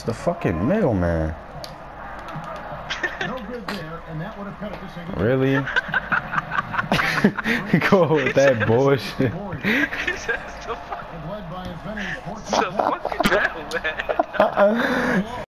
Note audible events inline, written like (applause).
It's the fucking middleman. really? (laughs) Go with that bullshit. It's the fucking middleman. (laughs)